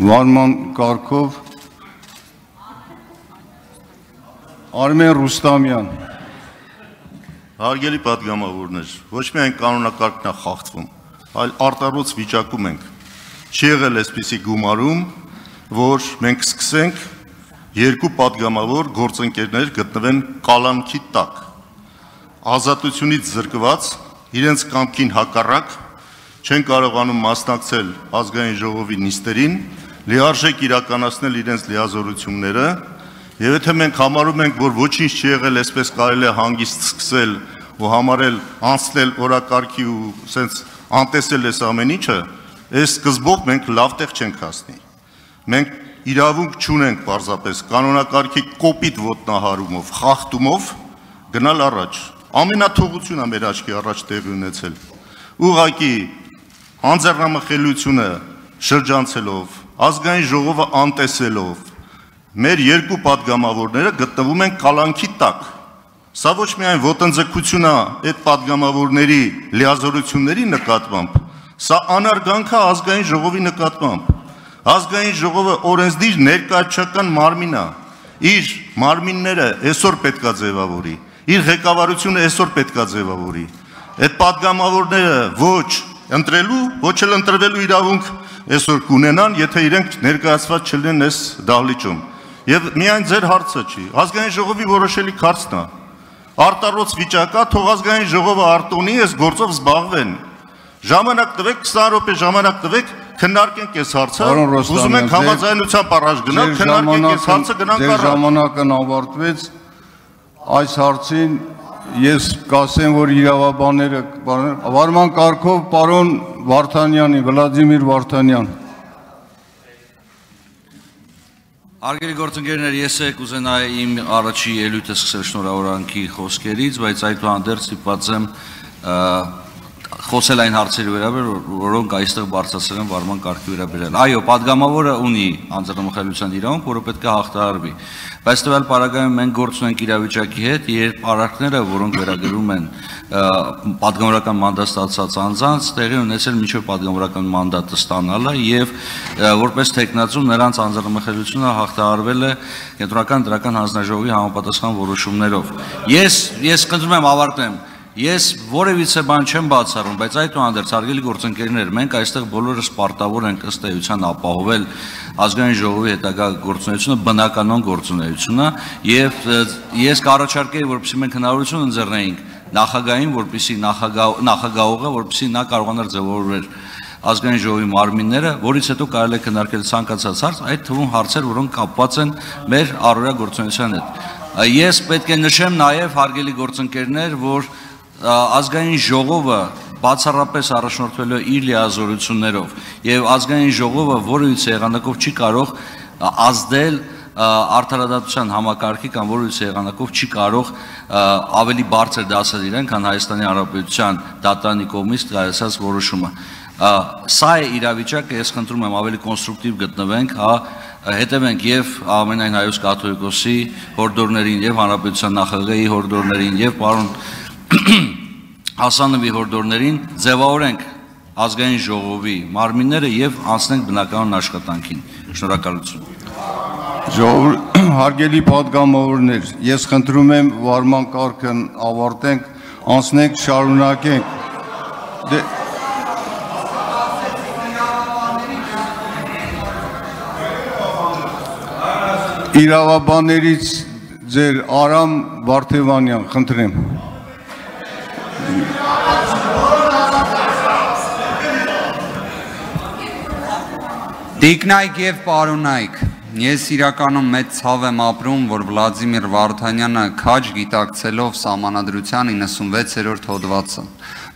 վարման կարգով Արմեն Ռուստամյան Հարգելի падգամավորներ, ոչ միայն կանոնակարգն է խախտվում, այլ արտարոց վիճակում ենք։ Չի եղել այսպիսի գումարում, որ մենք սկսենք երկու падգամավոր գործընկերներ գտնվեն կալանքի տակ։ Ազատությունից զրկված, իրենց կամքին հակառակ չեն կարողանում մասնակցել ազգային ժողովի նիստերին, լիարժեք իրականացնել իրենց լիազորությունները Եվ եթե մենք համարում ենք, որ ոչինչ չի եղել, այսպես կարելի է հանգիստ սկսել ու համարել անցնել օրակարգի ու սենց անտեսել այս ամեն ինչը, այս սկզբով մենք լավ տեղ չենք հասնի։ Մենք իրավունք չունենք պարզապես կանոնակարգի կոպիտ ոտնահարումով, խախտումով գնալ առաջ։ Ամենաթողությունն է մեր աչքի առաջ տեղի ունեցել։ Ուղղակի անձեռնամխելիությունը շրջանցելով, ազգային ժողովը անտեսելով մեր երկու падգամավորները գտնվում են կալանքի տակ։ Սա ոչ միայն ոտնձգություն է այդ падգամավորների լիազորությունների նկատմամբ, սա անարգանք է ազգային ժողովի նկատմամբ։ Ազգային ժողովը օրենսդիր ներկայացական մարմին է։ Իր մարմինները այսօր պետքա ձևավորի, իր ղեկավարությունը այսօր պետքա ձևավորի։ Այդ падգամավորները ոչ ընտրելու, ոչ էլ ընտրվելու իրավունք այսօր կունենան, եթե իրենք ներկայացված չլինեն այս դահլիճում։ Եվ միայն ձեր հարցը չի, ազգային ժողովի որոշելի հարցն է։ Արտարոց վիճակա թող ազգային ժողովը արտոնի այս գործով զբաղվեն։ Ժամանակ տվեք 20 րոպե ժամանակ տվեք քննարկենք այս հարցը։ Ուզում ենք համաձայնությամբ առաջ գնալ, քննարկենք այս հարցը, գնանք առաջ։ Ձեր ժամանակն ավարտվեց։ Այս հարցին ես կասեմ, որ իրավաբանները վարման կարգով պարոն Վարդանյանի, Վլադիմիր Վարդանյան։ Արգելի գործընկերներ, ես եք ուզենայի իմ առաջի ելույթը սկսել շնորհավորանքի խոսքերից, բայց այդուհանդերձ ստիպված եմ խոսել այն հարցերի վերաբերյալ, որոնք այստեղ բարձրացել են վարման կարգի վերաբերյալ։ Այո, падգամավորը ունի անձնամխելիության իրավունք, որը պետք է հաղթահարվի։ Բայց տվյալ պարագայում մենք գործ ունենք իրավիճակի հետ, երբ արարքները, որոնք վերագրում են падգամավորական մանդատ ստացած անձանց տեղի ունեցել միջև падգամավորական մանդատը ստանալը եւ որպես տեխնացու նրանց անձնամխելությունը հաղթահարվել է կենտրոնական դրական հանձնաժողովի համապատասխան որոշումներով։ Ես ես կնդրում եմ ավարտեմ Ես որևիցե բան չեմ բացառում, բայց այդուհանդերձ արգելի գործընկերներ, մենք այստեղ բոլորս պարտավոր ենք ըստ էության ապահովել ազգային ժողովի հետագա գործունեությունը, բնականոն գործունեությունը եւ ես կառաջարկեի, որպեսզի մենք հնարավորություն ընձեռնեինք նախագահին, որպեսի նախագահ նախագահողը, որպեսի նա կարողանար ձևավորել ազգային ժողովի մարմինները, որից հետո կարելի է քննարկել ցանկացած հարց, այդ թվում հարցեր, որոնք կապված են մեր առօրյա գործունեության հետ։ Ես պետք է նշեմ նաև հարգելի գործընկերներ, որ ազգային ժողովը բացառապես առաջնորդվելու իր լիազորություններով եւ ազգային ժողովը որևիցե եղանակով չի կարող ազդել արդարադատության համակարգի կամ որևիցե եղանակով չի կարող ավելի բարձր դասել իրեն, քան Հայաստանի Հանրապետության դատարանի կողմից կայացած որոշումը։ Սա է իրավիճակը, ես խնդրում եմ ավելի կոնստրուկտիվ գտնվենք, հա, հետևենք եւ ամենայն հայոց կաթողիկոսի հորդորներին եւ հանրապետության նախագահի հորդորներին եւ պարոն Հասանովի հորդորներին ձևավորենք ազգային ժողովի մարմինները եւ անցնենք բնականon աշխատանքին։ Շնորհակալություն։ Ժողովուրդ հարգելի падգամավորներ, ես խնդրում եմ վարման կարգն ավարտենք, անցնենք շարունակենք։ Դե Իրավաբաներից ձեր Արամ Վարդևանյան, խնդրեմ։ Տիկնայք եւ պարոնայք Ես իրականում մեծ ցավ եմ ապրում, որ Վլադիմիր Վարդանյանը քաջ գիտակցելով համանadrության 96-րդ հոդվածը,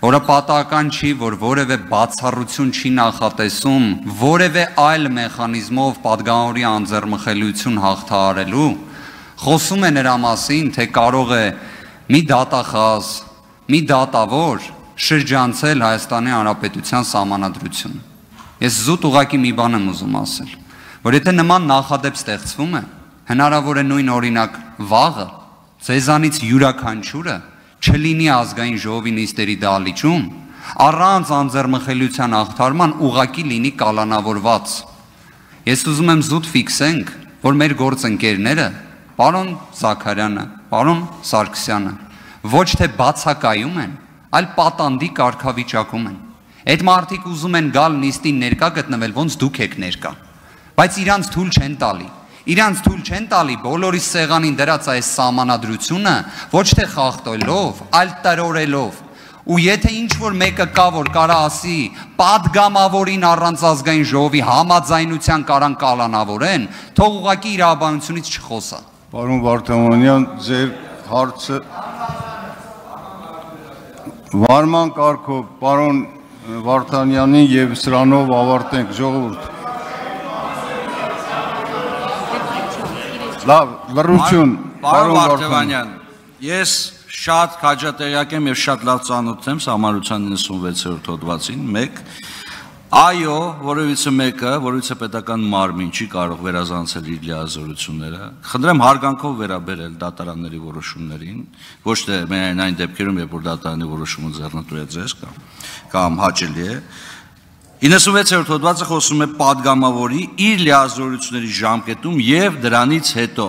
որը պատահական չի, որ որևէ բացառություն չի նախատեսում, որևէ այլ մեխանիզմով падգամորի անձեռմխելիություն հաղթահարելու, խոսում է նրա մասին, թե կարող է մի դատախազ, մի դատավոր շրջանցել Հայաստանի Հանրապետության համանadrություն։ Ես զուտ ուղակի մի բան եմ ուզում ասել որ եթե նման նախադեպ ստեղծվում է, հնարավոր է նույն օրինակ վաղը ցեզանից յուրաքանչյուրը չլինի ազգային ժողովի նիստերի դալիճում, առանց անձեռմխելիության աղթարման ուղակի լինի կալանավորված։ Ես ուզում եմ զուտ ֆիքսենք, որ մեր գործընկերները, պարոն Զաքարյանը, պարոն Սարգսյանը, ոչ թե բացակայում են, այլ պատանդի կարգավիճակում են։ Այդ մարդիկ ուզում են գալ նիստին ներկա գտնվել, ոնց դուք եք ներկա բայց իրանց թույլ չեն տալի։ Իրանց թույլ չեն տալի բոլորի սեղանին դրած այս համանadrությունը ոչ թե խախտելով, այլ տրորելով։ Ու եթե ինչ որ մեկը կա, որ կարա ասի, падգամավորին առանց ազգային ժողովի համաձայնության կարան կալանավորեն, թող ուղակի իր աբանությունից չխոսա։ Պարոն Վարդամանյան, ձեր հարցը Վարման կարգով պարոն Վարդանյանին եւ սրանով ավարտենք ժողովուրդ։ Լավ, լրություն, Պարոն Վարդանյան, ես շատ քաջատեղյակ եմ եւ շատ լավ ծանոթ եմ համարության 96-րդ հոդվածին 1 Այո, որևիցե մեկը, որևիցե պետական մարմին չի կարող վերազանցել իր լիազորությունները։ Խնդրեմ հարգանքով վերաբերել դատարանների որոշումներին, ոչ թե միայն այն դեպքերում, երբ որ դատարանի որոշումը ձեռնտու է ձեզ կամ կամ հաճելի է։ 96-րդ հոդվածը խոսում է падգամավորի իր լիազորությունների ժամկետում եւ դրանից հետո։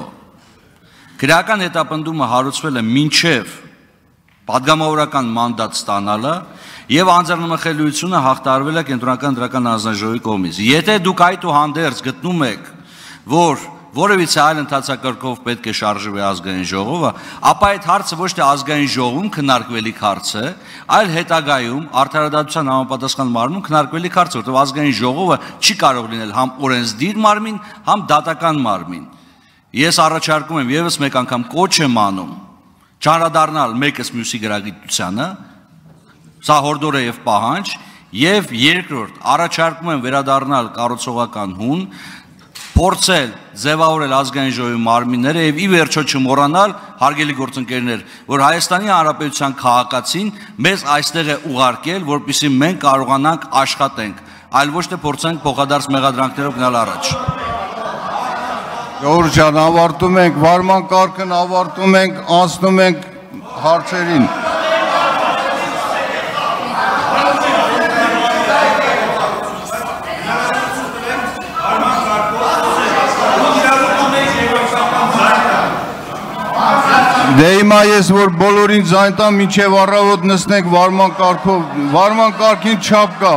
Քրական հետապնդումը հարուցվել է մինչև падգամավորական մանդատ ստանալը եւ անձեռնմխելիությունը հաղթարվել է կենտրոնական դրական հանձնաժողովի կողմից։ Եթե դուք այդուհանդերձ գտնում եք, որ որևիցե այլ ընթացակարգով պետք է շարժվի ազգային ժողովը, ապա այդ հարցը ոչ թե ազգային ժողովում քննարկվելիք հարց է, այլ հետագայում արդարադատության համապատասխան մարմնում քննարկվելիք հարց որտեղ ազգային ժողովը չի կարող լինել համ օրենսդիր մարմին, համ դատական մարմին։ Ես առաջարկում եմ եւս մեկ անգամ կոչ եմ անում. Ճանրադառնալ մեկս մյուսի գրագիտությանը, սա հորդոր է եւ պահանջ, եւ երկրորդ առաջարկում եմ վերադառնալ կառուցողական հուն, փորձել ձևավորել ազգային ժողովի մարմինները եւ ի վերջո չմոռանալ հարգելի գործընկերներ, որ Հայաստանի Հանրապետության քաղաքացին մեզ այստեղ է ուղարկել, որպիսի մենք կարողանանք աշխատենք, այլ ոչ թե փորձենք փոխադարձ մեղադրանքներով գնալ առաջ։ Ժողովուրդ ջան, ավարտում ենք վարման կարգն, ավարտում ենք, անցնում ենք հարցերին։ Դե հիմա ես որ բոլորին ձայն տամ մինչև առավոտ նստենք վարման կարգով, վարման կարգին չափ կա։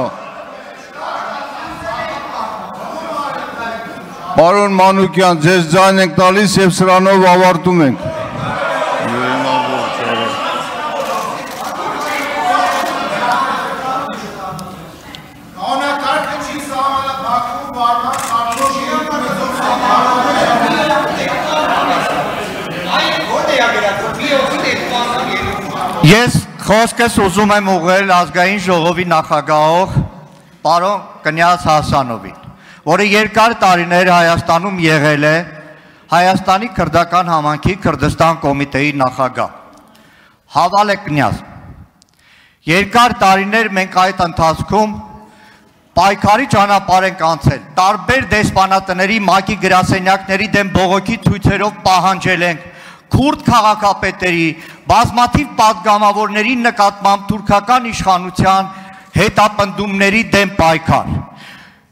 Պարոն Մանուկյան, ձեզ ձայն ենք տալիս եւ սրանով ավարտում ենք։ Ես խոսքս ուզում եմ ուղղել ազգային ժողովի նախագահող պարոն Կնյաց Հասանովին, որը երկար տարիներ Հայաստանում եղել է Հայաստանի քրդական համանքի Քրդստան կոմիտեի նախագահ։ Հավալ է Կնյազ։ Երկար տարիներ մենք այդ ընթացքում պայքարի ճանապարհ ենք անցել։ Տարբեր դեսպանատների, մակի գրասենյակների դեմ բողոքի ցույցերով պահանջել ենք քուրդ քաղաքապետերի, բազմաթիվ падգամավորների նկատմամբ թուրքական իշխանության հետապնդումների դեմ պայքար։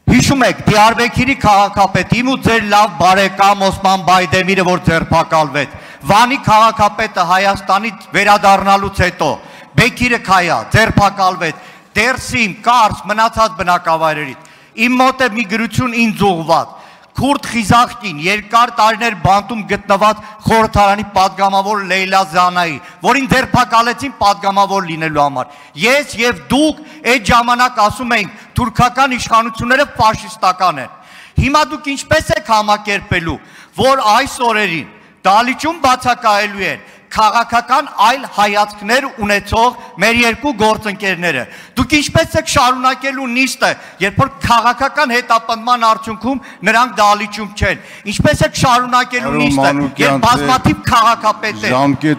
Հիշում եք Դիարբեկիրի քաղաքապետի ու ձեր լավ բարեկամ Օսման Բայդեմիրը, որ ձերբակալվեց։ Վանի քաղաքապետը Հայաստանի վերադառնալուց հետո Բեկիրը Քայա ձերբակալվեց։ Դերսիմ, Կարս, մնացած բնակավայրերից։ Իմ մոտ է մի գրություն ինձ ուղված Քուրդ Խիզախկին երկար տարիներ բանտում գտնված խորհրդարանի падգամավոր Լեյլա Զանայի, որին ձերբակալեցին падգամավոր լինելու համար։ Ես եւ դուք այդ ժամանակ ասում էինք, թուրքական իշխանությունները ֆաշիստական են։ Հիմա դուք ինչպես եք համակերպելու, որ այս օրերին դալիճում բացակայելու են քաղաքական այլ հայացքներ ունեցող մեր երկու գործընկերները։ Դուք ինչպես եք շարունակելու նիստը, երբ որ քաղաքական հետապնդման արդյունքում նրանք դալիճում չեն։ Ինչպես եք շարունակելու նիստը, երբ բազմաթիվ քաղաքապետեր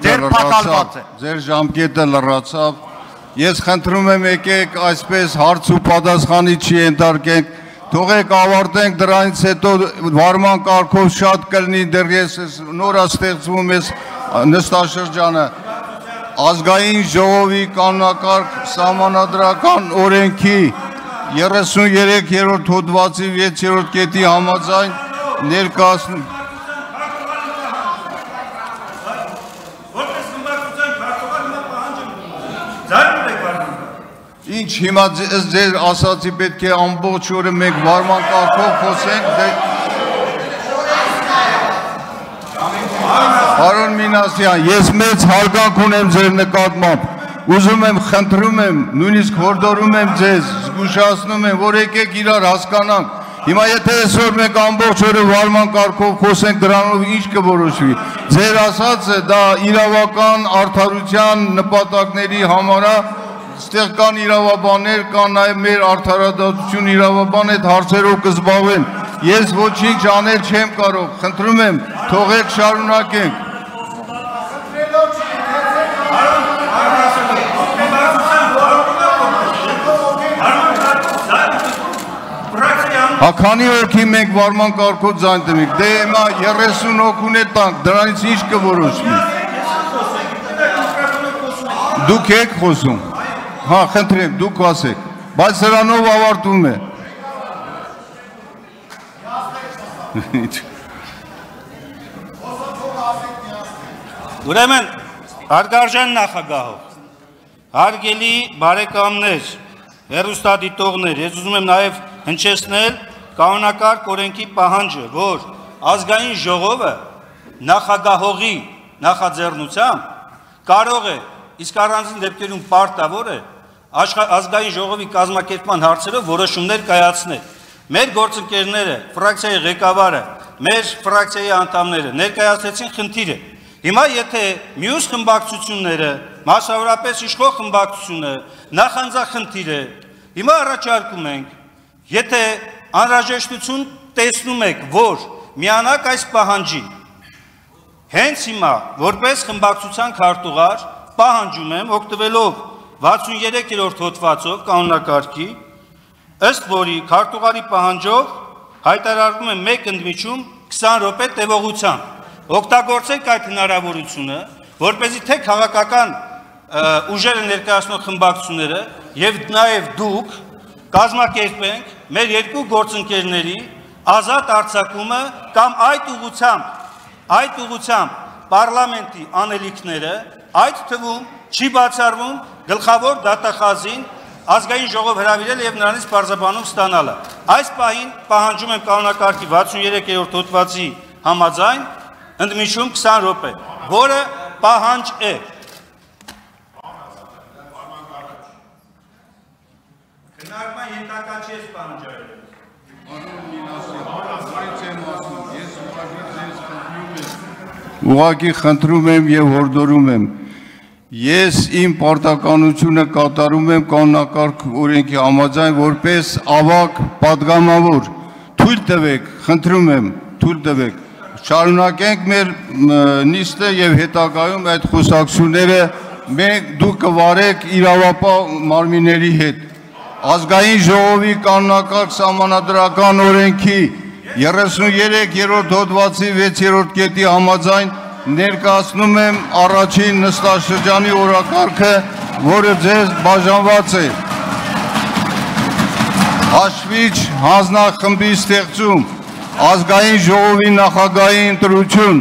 ձերբակալված լրացավ, են։ ձեր ժամկետը լրացավ։ Ես խնդրում եմ եկեք այսպես հարց ու պատասխանի չի ենթարկենք։ Թողեք ավարտենք դրանից հետո վարման կարգով շատ կլինի դեռ ես նորա ստեղծվում ես նստաշրջանը ազգային ժողովի կանոնակարգ սահմանադրական օրենքի 33-րդ հոդվածի 6-րդ կետի համաձայն ներկայացնում Ինչ հիմա ձեր ասացի պետք է ամբողջ օրը մենք վարման կարգով խոսենք դե Պարոն Մինասյան, ես մեծ հարգանք ունեմ ձեր նկատմամբ։ Ուզում եմ, խնդրում եմ, նույնիսկ հորդորում եմ ձեզ, զգուշացնում եմ, որ եկեք իրար հասկանանք։ Հիմա եթե այսօր մենք ամբողջ օրը վարման կարգով խոսենք դրանով ինչ կորոշվի։ Ձեր ասածը դա իրավական արդարության նպատակների համար է, Ստեղ կան իրավաբաններ, կան նաև մեր արդարադատություն իրավաբան այդ հարցերով կզբաղվեն։ Ես ոչինչ անել չեմ կարող։ Խնդրում եմ, թողեք շարունակենք։ Հա քանի հոգի մենք վարման կարգով ձայն տվենք։ Դե հիմա 30 հոգուն է տանք, դրանից ինչ կորոշվի։ Դուք եք խոսում։ Հա, խնդրեմ, դուք ասեք։ Բայց սրանով ավարտվում է։ Ուրեմն հարգարժան նախագահով հարգելի բարեկամներ, հերոստատիտողներ, ես ուզում եմ նաև հնչեցնել կանոնակարգ օրենքի պահանջը, որ ազգային ժողովը նախագահողի նախաձեռնությամբ կարող է իսկ առանձին դեպքերում պարտավոր է ազգային ժողովի կազմակերպման հարցերով որոշումներ կայացնել։ Մեր գործընկերները, ֆրակցիայի ղեկավարը, մեր ֆրակցիայի անդամները ներկայացրեցին խնդիրը։ Հիմա եթե մյուս խմբակցությունները, մասնավորապես իշխող խմբակցությունը նախանձախնդիր է, հիմա առաջարկում ենք, եթե անհրաժեշտություն տեսնում եք, որ միանակ այս պահանջին Հենց հիմա, որպես խմբակցության քարտուղար, պահանջում եմ օգտվելով 63-րդ հոդվածով կանոնակարգի, ըստ որի քարտուղարի պահանջով հայտարարվում է մեկ ընդմիջում 20 րոպե տևողությամբ։ Օգտագործենք այդ հնարավորությունը, որպեսզի թե քաղաքական ուժերը ներկայացնող խմբակցությունները եւ նաեւ դուք կազմակերպենք մեր երկու գործընկերների ազատ արձակումը կամ այդ ուղությամբ այդ ուղությամբ պարլամենտի անելիքները այդ թվում չի բացառվում գլխավոր դատախազին ազգային ժողով հրավիրել եւ նրանից բարձաբանում ստանալը։ Այս պահին պահանջում եմ կանոնակարգի 63-րդ հոդվածի համաձայն ընդմիջում 20 րոպե, որը պահանջ է։ Քննարկման ենթակա չես պահանջարել։ Անուն Նինասյան, այս եմ ասում, ես ուղղակի ձեզ խնդրում եմ։ Ուղղակի խնդրում եմ եւ հորդորում եմ։ Ես իմ պարտականությունը կատարում եմ կանոնակարգ օրենքի համաձայն որպես ավակ падգամավոր։ Թույլ տվեք, խնդրում եմ, թույլ տվեք։ Շարունակենք մեր նիստը եւ հետագայում այդ խոսակցությունները մենք դու կվարեք իրավապահ մարմինների հետ ազգային ժողովի կանոնակարգ սահմանադրական օրենքի 33-րդ հոդվածի 6-րդ կետի համաձայն ներկայացնում եմ առաջին նստաշրջանի օրակարգը, որը ձեզ բաժանված է։ Հաշվիչ հանձնախմբի ստեղծում, ազգային ժողովի նախագահի ընտրություն,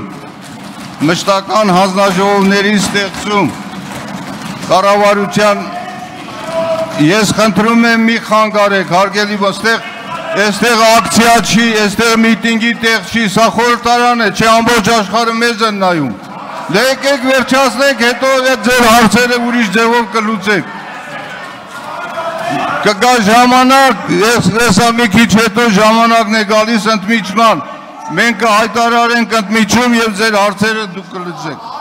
մշտական հանձնաժողովների ստեղծում, կառավարության Ես խնդրում եմ մի խանգարեք, հարգելի ոստեղ, այստեղ ակցիա չի, այստեղ միտինգի տեղ չի, սա խորհրդարան է, չէ ամբողջ աշխարհը մեզ են նայում։ Դե եկեք վերջացնենք, հետո այդ ձեր հարցերը ուրիշ ձևով կլուծեք։ Կգա ժամանակ, ես հեսա մի քիչ հետո ժամանակն է գալիս ընդմիջման։ Մենք կհայտարարենք ընդմիջում եւ ձեր հարցերը դուք կլուծեք։